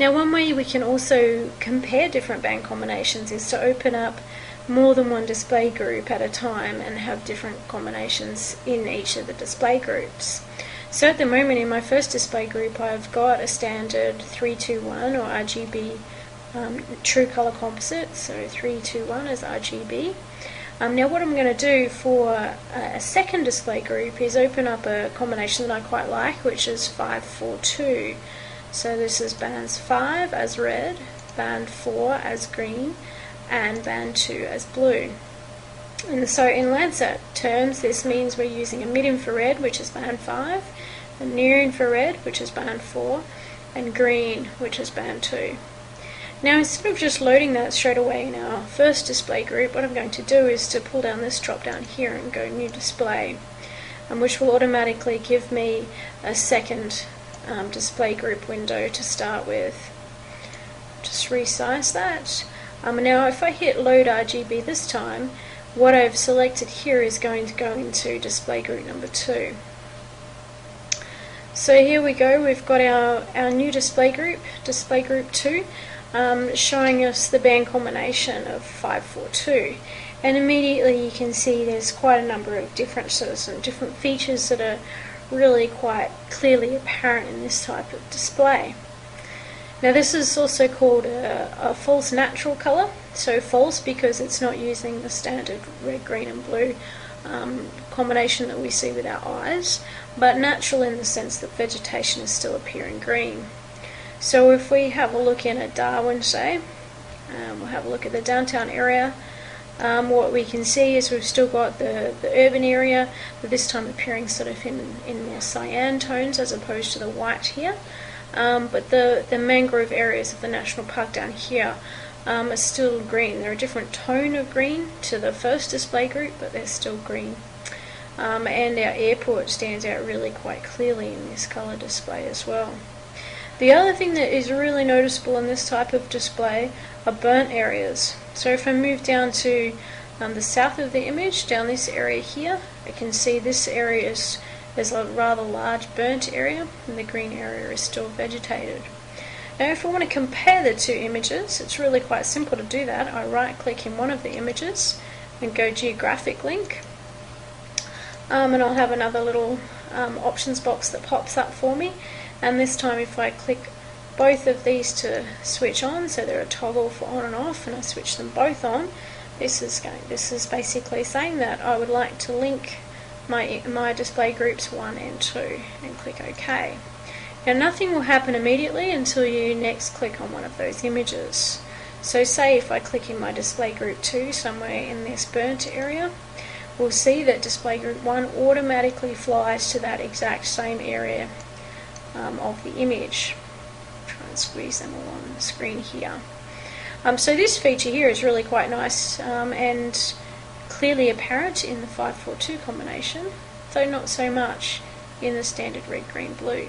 Now one way we can also compare different band combinations is to open up more than one display group at a time and have different combinations in each of the display groups. So at the moment in my first display group I've got a standard 321 or RGB um, true color composite, so 321 is RGB. Um, now what I'm going to do for a second display group is open up a combination that I quite like, which is 542. So this is bands 5 as red, band 4 as green, and band 2 as blue. And so in Landsat terms, this means we're using a mid-infrared, which is band 5, a near-infrared, which is band 4, and green, which is band 2. Now instead of just loading that straight away in our first display group, what I'm going to do is to pull down this drop down here and go new display, um, which will automatically give me a second um, display group window to start with. Just resize that. Um, now if I hit load RGB this time, what I've selected here is going to go into display group number 2. So here we go, we've got our, our new display group, display group 2 um, showing us the band combination of 542 and immediately you can see there's quite a number of differences and different features that are really quite clearly apparent in this type of display. Now this is also called a, a false natural color, so false because it's not using the standard red, green and blue um, combination that we see with our eyes, but natural in the sense that vegetation is still appearing green. So if we have a look in at Darwin, say, um, we'll have a look at the downtown area. Um, what we can see is we've still got the, the urban area, but this time appearing sort of in, in more cyan tones as opposed to the white here. Um, but the, the mangrove areas of the national park down here um, are still green. They're a different tone of green to the first display group, but they're still green. Um, and our airport stands out really quite clearly in this colour display as well. The other thing that is really noticeable in this type of display are burnt areas. So if I move down to um, the south of the image, down this area here, I can see this area is, a rather large burnt area and the green area is still vegetated. Now if I want to compare the two images, it's really quite simple to do that. I right click in one of the images and go geographic link um, and I'll have another little um, options box that pops up for me and this time if I click both of these to switch on so they're a toggle for on and off and I switch them both on this is going this is basically saying that I would like to link my my display groups 1 and 2 and click OK. Now nothing will happen immediately until you next click on one of those images. So say if I click in my display group 2 somewhere in this burnt area we'll see that display group 1 automatically flies to that exact same area um, of the image. Try and squeeze them all on the screen here. Um, so this feature here is really quite nice um, and clearly apparent in the 542 combination, though not so much in the standard red, green, blue.